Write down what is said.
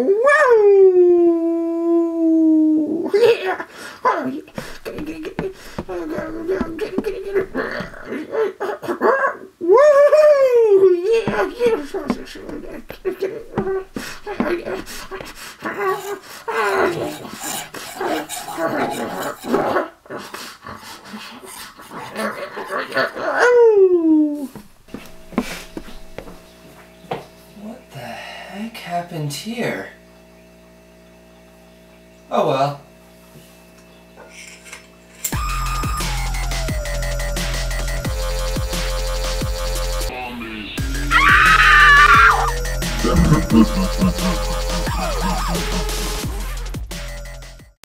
Wow! Yeah! Oh, yeah. Yeah, yeah. Yeah. Yeah. Yeah. heck happened here? Oh well.